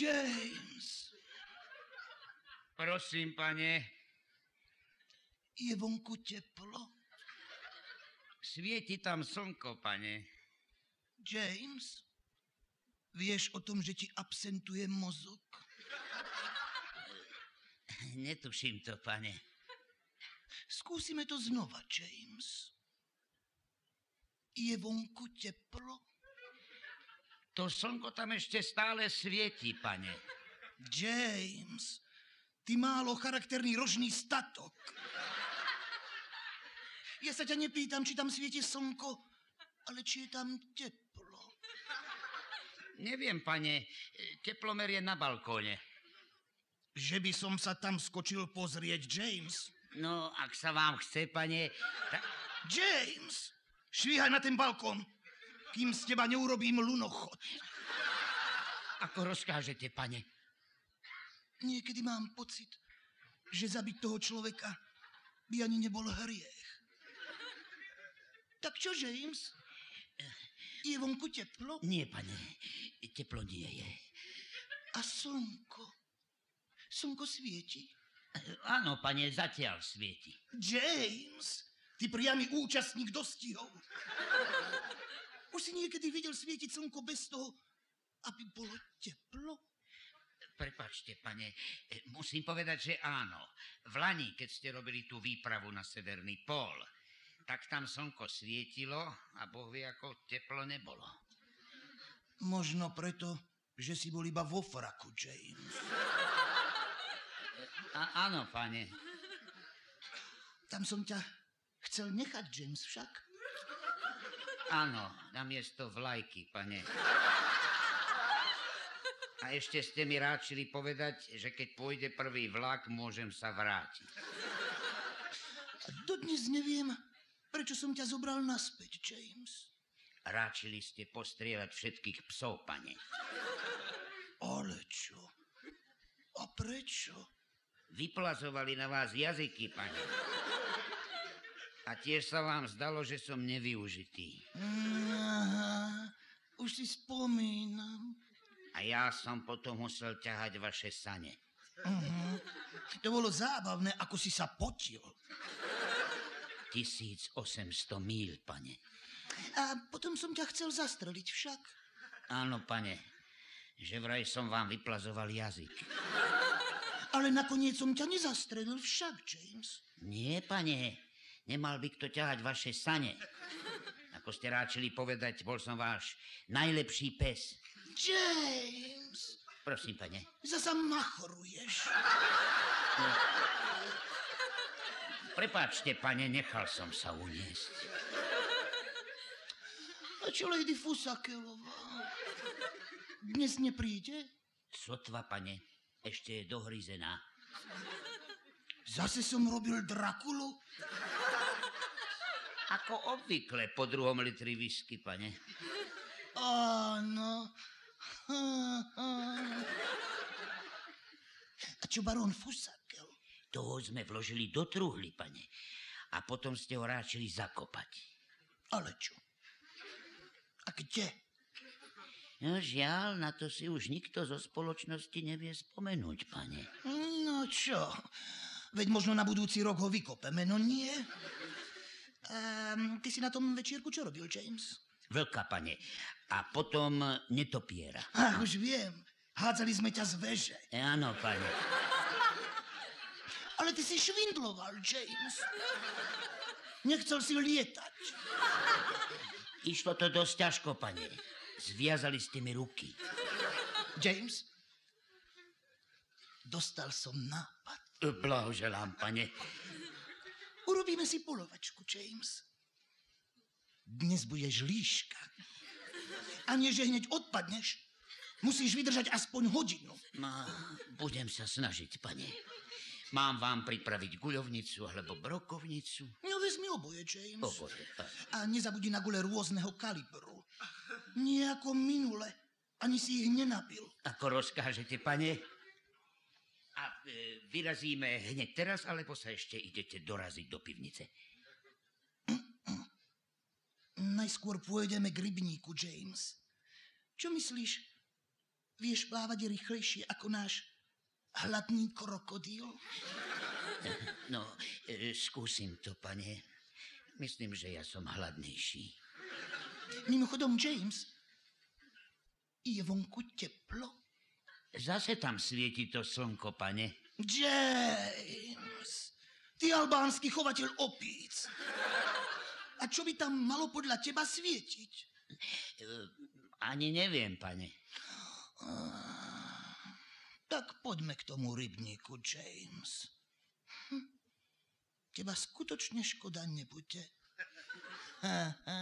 James, Prosím, pane, je vonku teplo? svieti tam slnko, pane. James, vieš o tom, že ti absentuje mozog? Netuším to, pane. Skúsime to znova, James. Je vonku teplo? To slnko tam ešte stále svieti, pane. James, ty málo charakterný rožný statok. Ja sa ťa nepýtam, či tam svieti slnko, ale či je tam teplo. Neviem, pane, teplomer je na balkóne. Že by som sa tam skočil pozrieť, James. No, ak sa vám chce, pane, ta... James, švíhaj na ten balkón, kým z teba neurobím lunochod. Ako rozkážete, pane? Niekedy mám pocit, že zabiť toho človeka by ani nebol hriech. Tak čo, James? Je vonku teplo? Nie, pane, teplo nie je. A slnko? Slnko svieti? Áno, pane, zatiaľ svieti. James, ty priamy účastník dostihov. Už si niekedy videl svietiť slnko bez toho, aby bolo teplo? Prepačte, pane, musím povedať, že áno. V Lani, keď ste robili tú výpravu na Severný pól, tak tam slnko svietilo a Boh vie, ako teplo nebolo. Možno preto, že si bol iba vo fraku, James. A, áno, pane. Tam som ťa chcel nechať, James, však. Áno, namiesto vlajky, pane. A ešte ste mi ráčili povedať, že keď pôjde prvý vlak, môžem sa vrátiť. Dodnes neviem, prečo som ťa zobral naspäť, James. Ráčili ste postrieľať všetkých psov, pane. Ale čo? A prečo? Vyplazovali na vás jazyky, pane. A tiež sa vám zdalo, že som nevyužitý. Aha, už si spomínam. A ja som potom musel ťahať vaše sane. Uh-huh. To bolo zábavné, ako si sa potil. 1800 míl, pane. A potom som ťa chcel zastreliť však. Áno, pane, že vraj som vám vyplazoval jazyk. Ale nakoniec som ťa nezastrelil však, James. Nie, pane, nemal by kto ťahať vaše sane. Ako ste ráčili povedať, bol som váš najlepší pes. James! Prosím, pane. Zasa machruješ. Prepáčte, pane, nechal som sa uniesť. A čo Lady Fusakelová? Dnes nepríde? Sotva, pane, ešte je dohryzená. Zase som robil Drakulu? Ako obvykle po druhom litri whisky, pane. Áno. A čo barón Fusakel? Toho sme vložili do truhly, pane. A potom ste ho ráčili zakopať. Ale čo? A kde? No žiaľ, na to si už nikto zo spoločnosti nevie spomenúť, pane. No čo? Veď možno na budúci rok ho vykopeme, no nie? Um, ty si na tom večierku čo robil, James? Vlka, pane. A potom netopiera. Ach, už viem. Hádzali sme ťa z veže. E, áno, pane. Ale ty si švindloval, James. Nechcel si lietať. Išlo to dosť ťažko, pane. Zviazali ste mi ruky. James, dostal som nápad. Blahoželám, pane. Urobíme si polovačku, James. Dnes budeš líška. A nie, že hneď odpadneš. Musíš vydržať aspoň hodinu. No, budem sa snažiť, pane. Mám vám pripraviť guľovnicu alebo brokovnicu? No vezmi oboje, James. Oboje. A nezabudni na gule rôzneho kalibru. Nie ako minule. Ani si ich nenabil. Ako rozkážete, pane? A e, vyrazíme hneď teraz, alebo sa ešte idete doraziť do pivnice? Najskôr pôjdeme k rybníku, James. Čo myslíš, Vieš plávať rýchlejšie ako náš hladný krokodil? No, e, skúsim to, pane. Myslím, že ja som hladnejší. Mimochodom, James, je vonku teplo? Zase tam svieti to slnko, pane. James, ty albánsky chovateľ opíc. A čo by tam malo podľa teba svietiť? E, Ani neviem, pane. Tak poďme k tomu rybníku, James. Hm. Teba skutočne škoda nebude. Ha, ha.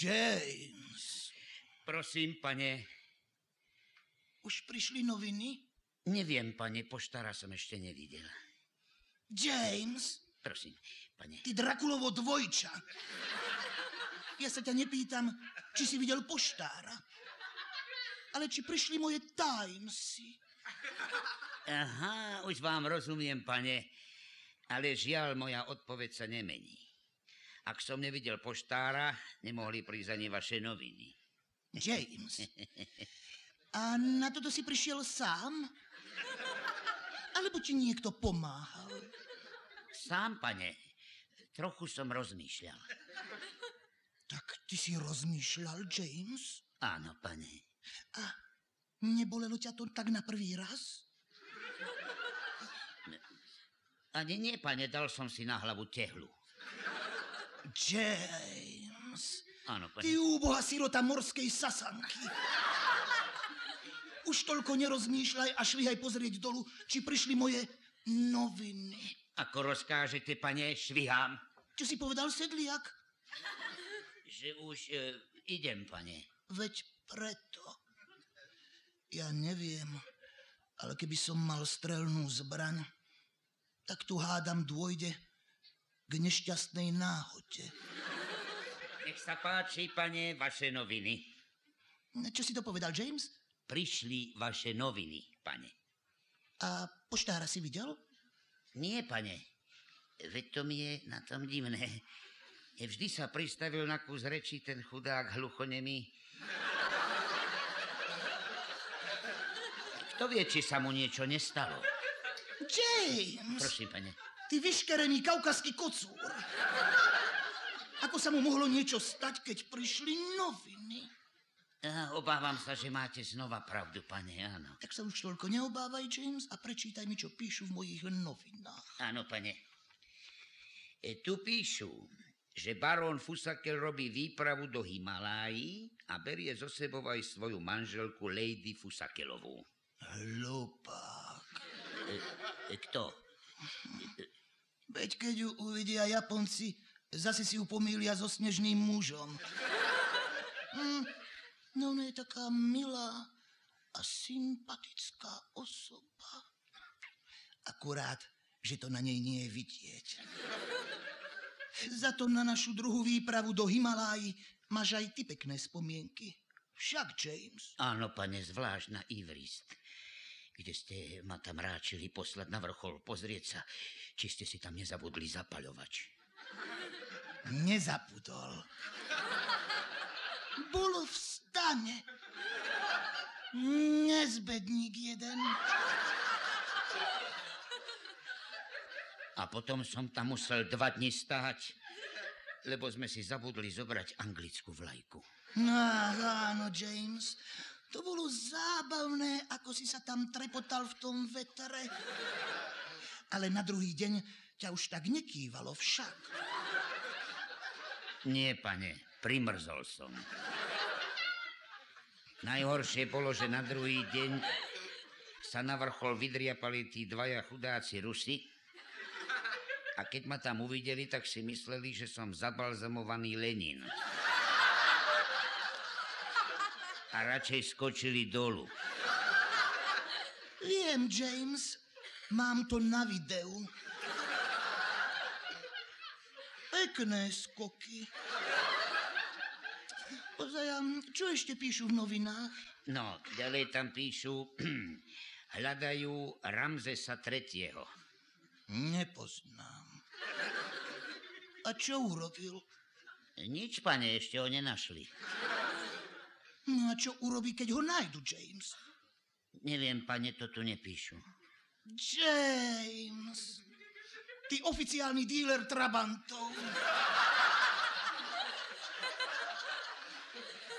James, Prosím, pane. už prišli noviny? Neviem, pane, poštára som ešte nevidel. James, Prosím, pane. ty Drakulovo dvojča. Ja sa ťa nepýtam, či si videl poštára, ale či prišli moje Timesy. Aha, už vám rozumiem, pane. Ale žiaľ, moja odpoveď sa nemení. Ak som nevidel poštára, nemohli prísť ani vaše noviny. James, a na toto si prišiel sám? Alebo ti niekto pomáhal? Sám, pane, trochu som rozmýšľal. Tak ty si rozmýšľal, James? Áno, pane. A nebolelo ťa to tak na prvý raz? Ani nie, pane, dal som si na hlavu tehlu. James, Áno, ty pane. úboha sirota morskej sasanky. Už toľko nerozmýšľaj a švihaj pozrieť dolu, či prišli moje noviny. Ako rozkážete, pane, švihám, Čo si povedal, sedliak? že už e, idem, pane. Veď preto. Ja neviem, ale keby som mal strelnú zbraň, tak tu hádam dôjde k nešťastnej náhode. Nech sa páči, pane, vaše noviny. Čo si to povedal, James? Prišli vaše noviny, pane. A poštára si videl? Nie, pane. Veď to mi je na tom divné. Vždy sa pristavil na kus reči ten chudák hluchonemý. Kto vie, či sa mu niečo nestalo? James! Prosím, pane. Ty vyškerený kaukaský kocúr. Ako sa mu mohlo niečo stať, keď prišli noviny? Á, obávam sa, že máte znova pravdu, pane, áno. Tak sa už toľko neobávaj, James, a prečítaj mi, čo píšu v mojich novinách. Áno, pane. E, tu píšu, že barón Fusakel robí výpravu do Himalájí a berie zo sebou aj svoju manželku Lady Fusakelovú. Hlupák. E, kto? Veď keď ju uvidia Japonci, zase si ju pomýlia so snežným mužom. Hm, no ona je taká milá a sympatická osoba. Akurát, že to na nej nie je vidieť. Za to na našu druhú výpravu do Himaláji máš aj ty pekné spomienky. Však, James. Áno, pane, zvlášť na Ivrist, kde ste ma tam ráčili poslať na vrchol pozrieť sa, či ste si tam nezabudli zapaľovač. Nezabudol. Bolo v stane. Nezbedník jeden. A potom som tam musel dva dni stáť. lebo sme si zabudli zobrať anglickú vlajku. No áno, James. To bolo zábavné, ako si sa tam trepotal v tom vetre. Ale na druhý deň ťa už tak nekývalo však. Nie, pane, primrzol som. Najhoršie bolo, že na druhý deň sa na vrchol vydriapali tí dvaja chudáci Rusi a keď ma tam uvideli, tak si mysleli, že som zabalzamovaný Lenin. A radšej skočili dolu. Viem, James. Mám to na videu. Pekné skoky. Ozaj, čo ešte píšu v novinách? No, ďalej tam píšu, hľadajú Ramzesa III. Nepoznám. A čo urobil? Nič, pane, ešte ho nenašli. No a čo urobí, keď ho nájdu, James? Neviem, pane, to tu nepíšu. James, ty oficiálny díler Trabantov.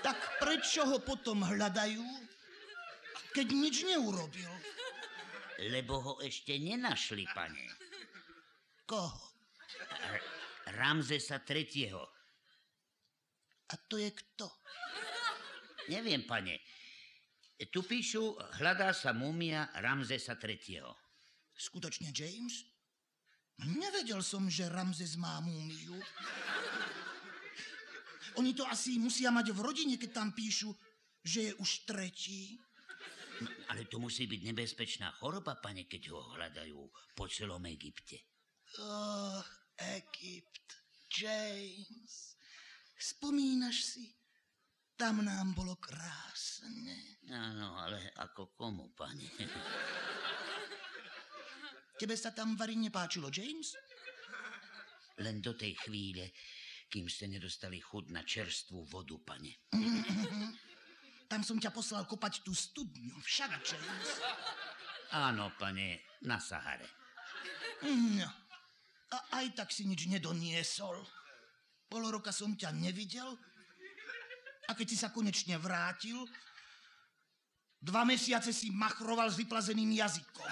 Tak prečo ho potom hľadajú, keď nič neurobil? Lebo ho ešte nenašli, pane. Koho? R- Ramzesa III. A to je kto? Neviem, pane. Tu píšu, hľadá sa múmia Ramzesa III. Skutočne, James? Nevedel som, že Ramzes má múmiu. Oni to asi musia mať v rodine, keď tam píšu, že je už tretí. No, ale to musí byť nebezpečná choroba, pane, keď ho hľadajú po celom Egypte. Oh, Egypt, James. Spomínaš si? Tam nám bolo krásne. Áno, ale ako komu, pane? Tebe sa tam varí nepáčilo, James? Len do tej chvíle, kým ste nedostali chud na čerstvú vodu, pane. Tam som ťa poslal kopať tú studňu, však, James. Áno, pane, na Sahare. No, a aj tak si nič nedoniesol. Pol roka som ťa nevidel a keď si sa konečne vrátil, dva mesiace si machroval s vyplazeným jazykom.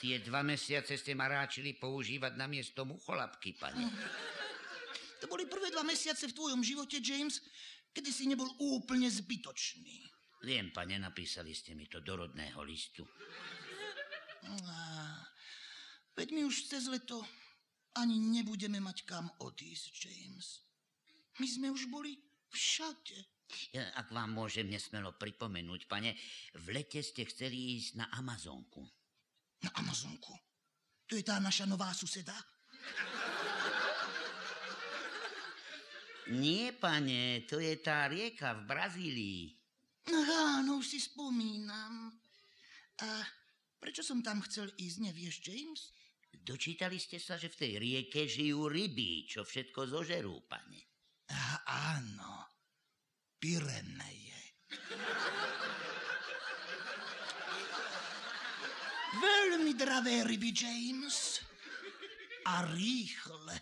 Tie dva mesiace ste ma ráčili používať na miesto mucholapky, pane. To boli prvé dva mesiace v tvojom živote, James, kedy si nebol úplne zbytočný. Viem, pane, napísali ste mi to do rodného listu. Á, veď my už cez leto ani nebudeme mať kam odísť, James. My sme už boli všade. Ja, ak vám môžem nesmelo pripomenúť, pane, v lete ste chceli ísť na Amazonku. Na Amazonku. To je tá naša nová suseda? Nie, pane, to je tá rieka v Brazílii. Áno, už si spomínam. A prečo som tam chcel ísť, nevieš, James? Dočítali ste sa, že v tej rieke žijú ryby, čo všetko zožerú, pane. Áno, Pyreneje. Veľmi dravé ryby, James. A rýchle.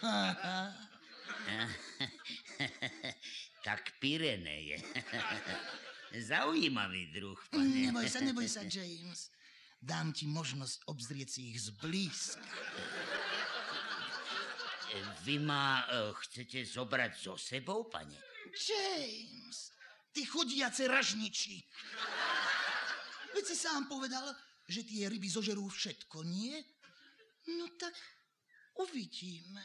tak Pyreneje. Zaujímavý druh, pane. Neboj sa, neboj sa, James. Dám ti možnosť obzrieť si ich zblízka. Vy ma uh, chcete zobrať so sebou, pane? James, ty chodiace ražniči. Veď si sám povedal, že tie ryby zožerú všetko, nie? No tak uvidíme.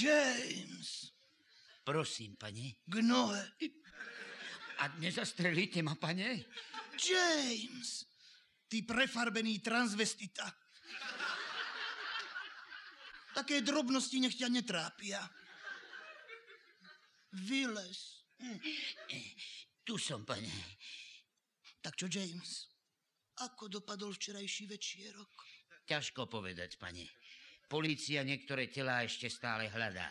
James, Prosím, pane. k nohe. A nezastrelíte ma, pane? James, ty prefarbený transvestita. Také drobnosti nech ťa netrápia. Vylez. Tu som, pane. Tak čo, James? Ako dopadol včerajší večierok? Ťažko povedať, pane. Polícia niektoré telá ešte stále hľadá.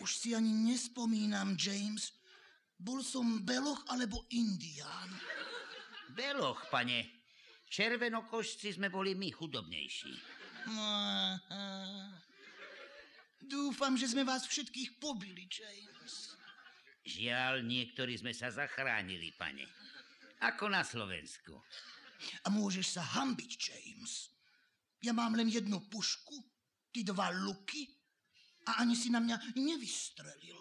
Už si ani nespomínam, James. Bol som beloch alebo indián. Beloch, pane. Červenokošci sme boli my chudobnejší. Aha. Dúfam, že sme vás všetkých pobili, James. Žiaľ, niektorí sme sa zachránili, pane. Ako na Slovensku. A môžeš sa hambiť, James. Ja mám len jednu pušku, ty dva luky a ani si na mňa nevystrelil.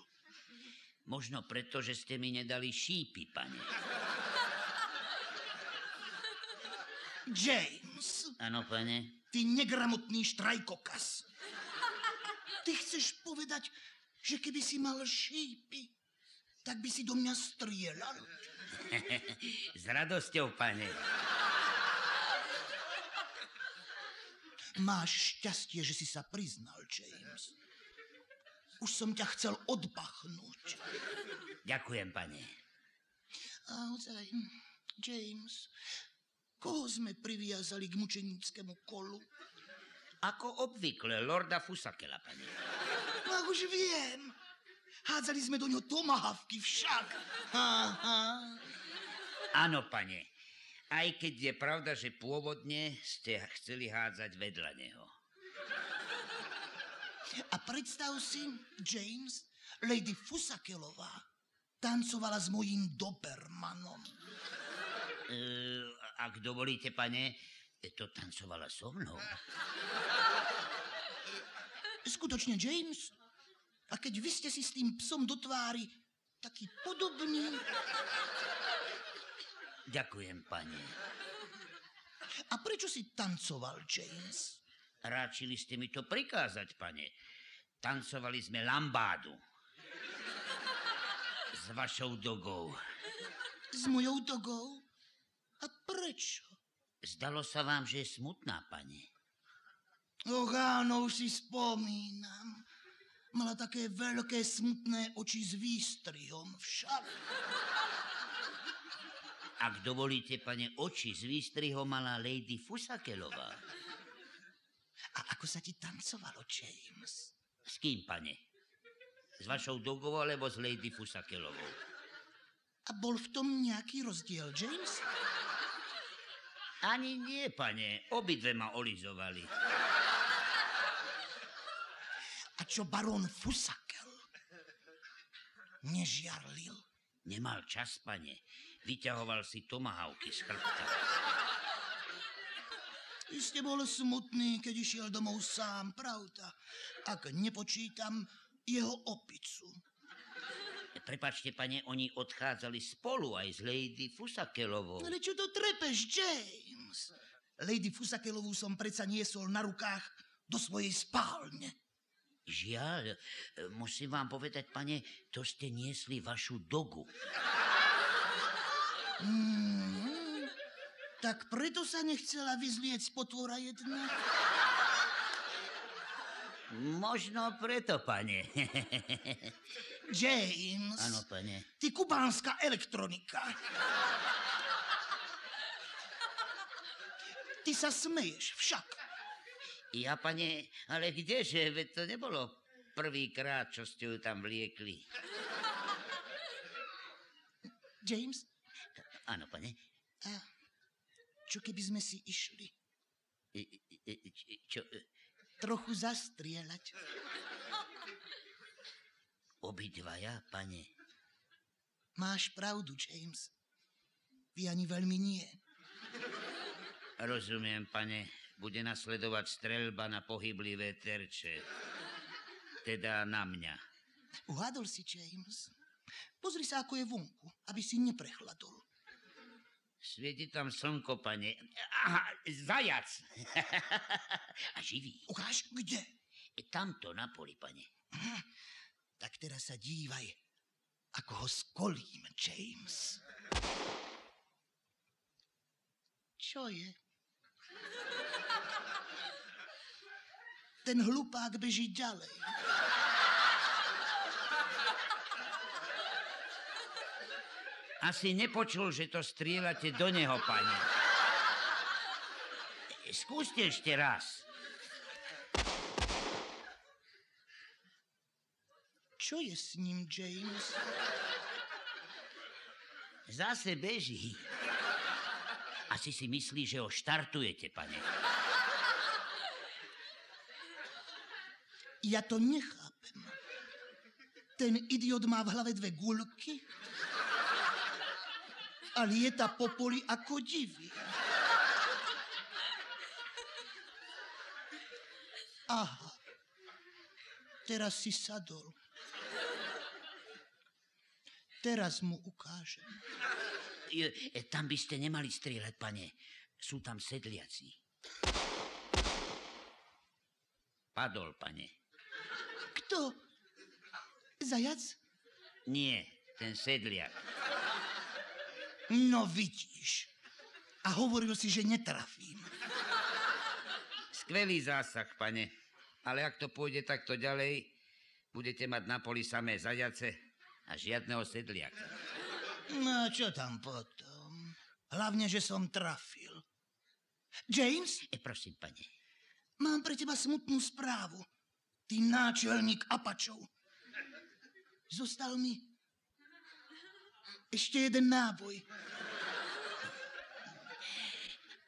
Možno preto, že ste mi nedali šípy, pane. James, Áno, pane. ty negramotný štrajkokas. Ty chceš povedať, že keby si mal šípy, tak by si do mňa strieľal. S radosťou, pane. Máš šťastie, že si sa priznal, James. Už som ťa chcel odbachnúť. Ďakujem, pane. A ozaj, James, koho sme priviazali k mučenickému kolu? Ako obvykle, lorda Fusakela, pane. No už viem. Hádzali sme do ňo tomahavky však. Ha, ha. Áno, pane. Aj keď je pravda, že pôvodne ste chceli hádzať vedľa neho. A predstav si, James, Lady Fusakelová tancovala s mojím Dobermanom. E, ak dovolíte, pane, to tancovala so mnou. Skutočne, James? A keď vy ste si s tým psom do tvári taký podobný... Ďakujem, pane. A prečo si tancoval, James? Ráčili ste mi to prikázať, pane. Tancovali sme lambádu. S vašou dogou. S mojou dogou? A prečo? Zdalo sa vám, že je smutná, pane. Och áno, už si spomínam. Mala také veľké smutné oči s výstrihom však. Ak dovolíte, pane, oči s výstrihom mala Lady Fusakelová. A ako sa ti tancovalo, James? S kým, pane? S vašou dogou alebo s Lady Fusakelovou? A bol v tom nejaký rozdiel, James? Ani nie, pane. Obidve ma olizovali. A čo barón Fusakel? Nežiarlil? Nemal čas, pane. Vyťahoval si tomahawky z chrbta. Iste bol smutný, keď išiel domov sám, pravda. Ak nepočítam jeho opicu. Prepačte, pane, oni odchádzali spolu aj s Lady Fusakelovou. Ale čo to trepeš, James? Lady Fusakelovú som predsa niesol na rukách do svojej spálne. Žiaľ, musím vám povedať, pane, to ste niesli vašu dogu. Mm, tak preto sa nechcela vyzlieť z potvora jedna? Možno preto, pane. James, Áno, pane. ty kubánska elektronika. Ty sa smeješ však. Ja, pane, ale kdeže, veď to nebolo prvýkrát, čo ste ju tam vliekli. James, Áno, pane. a čo keby sme si išli e, č- Čo, trochu zastrieľať? obidvaja, pane. Máš pravdu, James. Vy ani veľmi nie. Rozumiem, pane. Bude nasledovať streľba na pohyblivé terče. Teda na mňa. Uhádol si, James. Pozri sa, ako je vonku, aby si neprechladol. Svieti tam slnko, pane. Aha, zajac. A živý. Ukáž, kde? Tamto na poli, pane. Tak teraz sa dívaj, ako ho skolím, James. Čo je? Ten hlupák beží ďalej. Asi nepočul, že to strieľate do neho, pane. Skúste ešte raz. Čo je s ním, James? Zase beží. Asi si myslí, že ho štartujete, pane. Ja to nechápem. Ten idiot má v hlave dve guľky a lieta po poli ako divý. Aha. Teraz si sadol. Teraz mu ukážem. E, tam by ste nemali strieľať, pane. Sú tam sedliaci. Padol, pane. Kto? Zajac? Nie, ten sedliak. No vidíš. A hovoril si, že netrafím. Skvelý zásah, pane. Ale ak to pôjde takto ďalej, budete mať na poli samé zajace a žiadneho sedliaka. No, čo tam potom? Hlavne, že som trafil. James, E, prosím, pane. mám pre teba smutnú správu. Ty náčelník Apačov. Zostal mi ešte jeden náboj.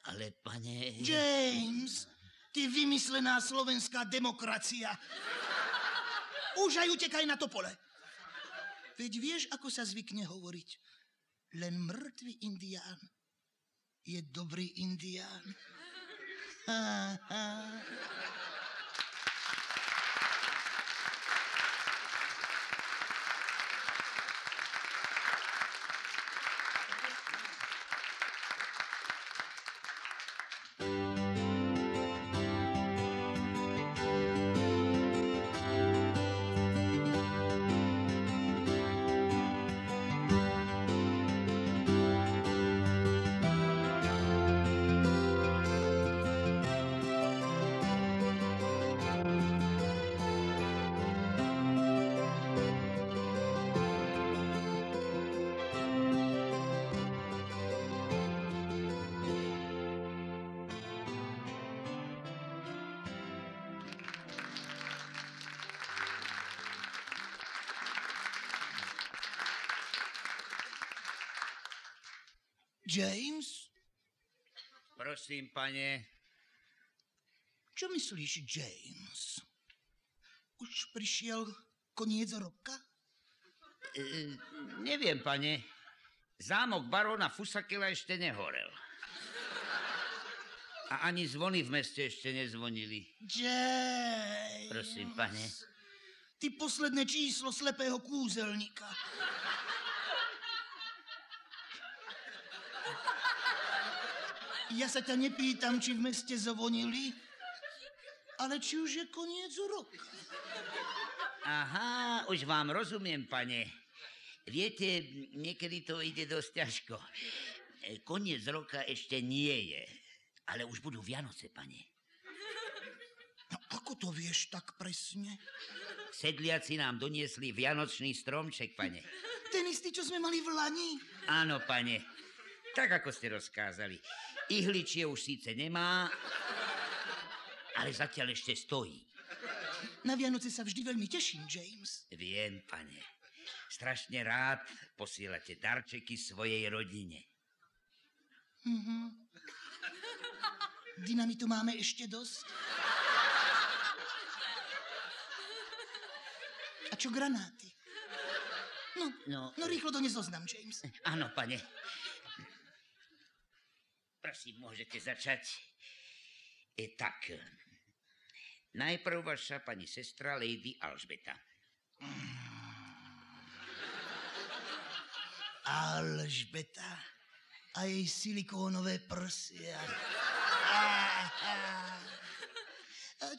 Ale, pane... James, ty vymyslená slovenská demokracia. Už aj utekaj na topole. Veď vieš, ako sa zvykne hovoriť. Len mŕtvý indián je dobrý indián. Ha, ha. James? Prosím, pane. Čo myslíš, James? Už prišiel koniec roka? E, neviem, pane. Zámok baróna Fusakela ešte nehorel. A ani zvony v meste ešte nezvonili. James. Prosím, pane. Ty posledné číslo slepého kúzelníka. Ja sa ťa nepýtam, či v meste zvonili, ale či už je koniec roka. Aha, už vám rozumiem, pane. Viete, niekedy to ide dosť ťažko. E, Koniec roka ešte nie je, ale už budú Vianoce, pane. No ako to vieš tak presne? Sedliaci nám doniesli vianočný stromček, pane. Ten istý, čo sme mali v Lani? Áno, pane. Tak, ako ste rozkázali. Ihličie už síce nemá, ale zatiaľ ešte stojí. Na Vianoce sa vždy veľmi teším, James. Viem, pane. Strašne rád posielate darčeky svojej rodine. Mhm. Dynamitu máme ešte dosť. A čo granáty? No, No, no rýchlo dones zoznam, James. áno, pane. Prosím, môžete začať. E, tak, najprv vaša pani sestra Lady Alžbeta. Alžbeta a jej silikónové prsia.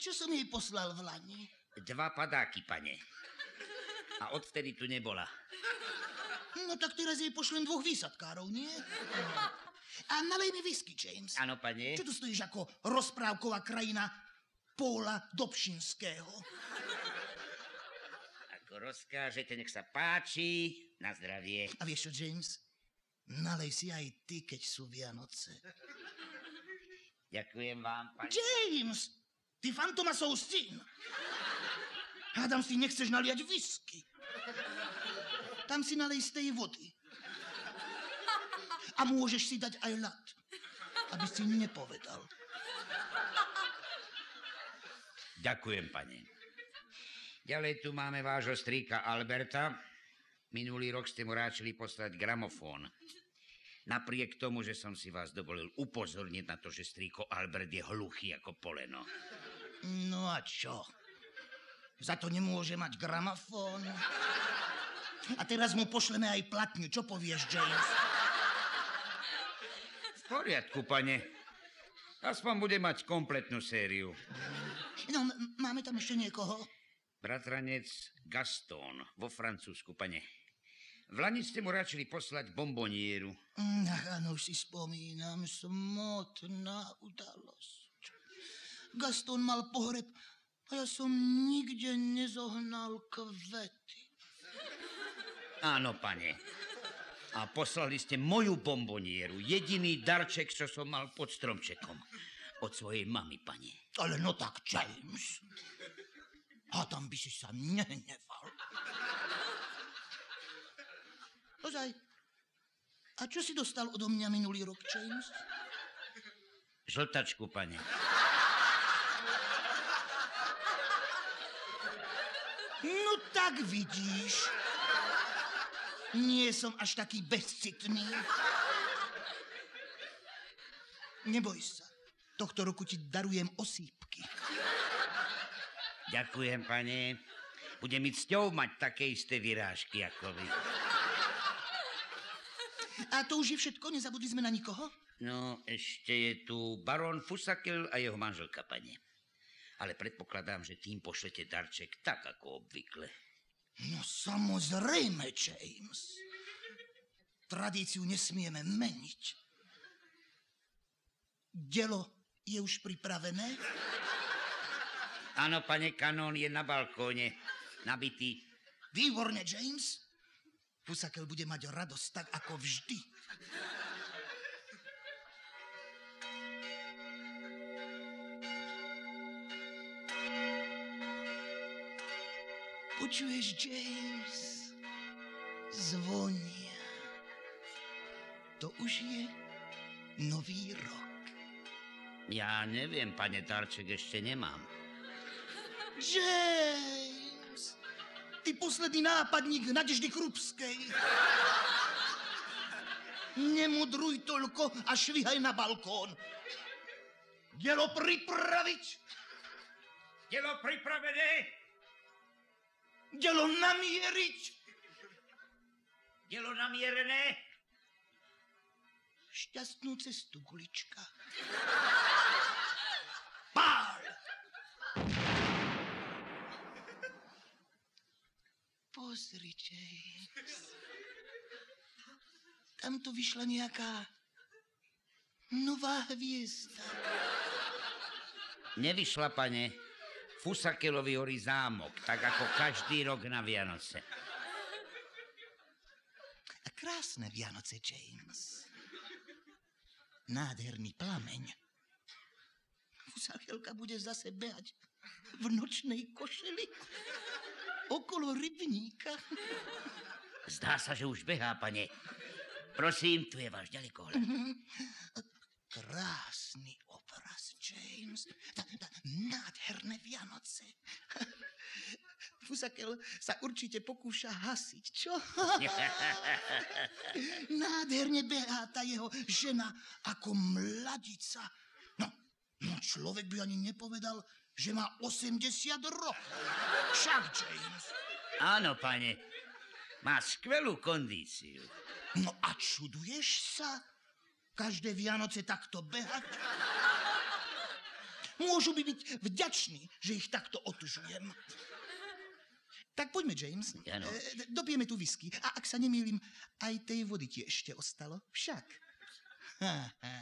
Čo som jej poslal v Lani? Dva padáky, pane. A odvtedy tu nebola. No tak teraz jej pošlem dvoch výsadkárov, nie? A nalej mi whisky, James. Áno, pane. Čo tu stojíš ako rozprávková krajina Póla Dobšinského? Ako rozkážete, nech sa páči. Na zdravie. A vieš čo, James? Nalej si aj ty, keď sú Vianoce. Ďakujem vám, pane. James! Ty fantomasov syn! Hádam si, nechceš naliať whisky. Tam si nalej z tej vody. A môžeš si dať aj ľad, aby si nepovedal. Ďakujem, pane. Ďalej tu máme vášho strýka Alberta. Minulý rok ste mu ráčili poslať gramofón. Napriek tomu, že som si vás dovolil upozorniť na to, že strýko Albert je hluchý ako poleno. No a čo? Za to nemôže mať gramofón. A teraz mu pošleme aj platňu. Čo povieš, James? Poriadku, pane. Aspoň bude mať kompletnú sériu. No, máme tam ešte niekoho? Bratranec Gaston vo Francúzsku, pane. V Lani ste mu ráčili poslať bombonieru. Mm, Ach, áno, si spomínam, smutná udalosť. Gaston mal pohreb a ja som nikde nezohnal kvety. Áno, pane. A poslali ste moju bombonieru, jediný darček, čo som mal pod stromčekom. Od svojej mamy, pane. Ale no tak, James. A tam by si sa nehneval. Ozaj, a čo si dostal odo mňa minulý rok, James? Žltačku, pane. No tak vidíš. Nie som až taký bezcitný. Neboj sa. Tohto roku ti darujem osýpky. Ďakujem, pane. Bude mi cťou mať také isté vyrážky ako vy. A to už je všetko? Nezabudli sme na nikoho? No, ešte je tu barón Fusakel a jeho manželka, pane. Ale predpokladám, že tým pošlete darček tak, ako obvykle. No samozrejme, James. Tradíciu nesmieme meniť. Delo je už pripravené? Áno, pane, kanón je na balkóne, nabitý. Výborne, James. Pusakel bude mať radosť tak, ako vždy. Počuješ, James? Zvonia. To už je nový rok. Ja neviem, pane Darček, ešte nemám. James! Ty posledný nápadník Nadeždy Krupskej. Nemudruj toľko a švihaj na balkón. Dielo pripraviť, Dielo pripravené! Dielo namieriť, Dielo namierené! šťastnú cestu, gulička. Pál! Pozri, James. Tam to vyšla nejaká nová hviezda. Nevyšla, pane. Fusakelovi horí zámok, tak ako každý rok na Vianoce. A krásne Vianoce, James. Nádherný plameň. Fusakelka bude zase behať v nočnej košeli okolo rybníka. Zdá sa, že už behá, pane. Prosím, tu je váš ďalekohľad. Krásny obraz, James. Tá, tá, nádherné Vianoce. Fusakel sa určite pokúša hasiť, čo? Nádherne behá tá jeho žena ako mladica. No, no človek by ani nepovedal, že má 80 rokov. Však, James. Áno, pane. Má skvelú kondíciu. No a čuduješ sa? Každé Vianoce takto behať? Môžu by byť vďační, že ich takto otužujem. Tak poďme, James. Áno. E, dopijeme tu whisky. A ak sa nemýlim, aj tej vody ti ešte ostalo. Však. Ha, ha.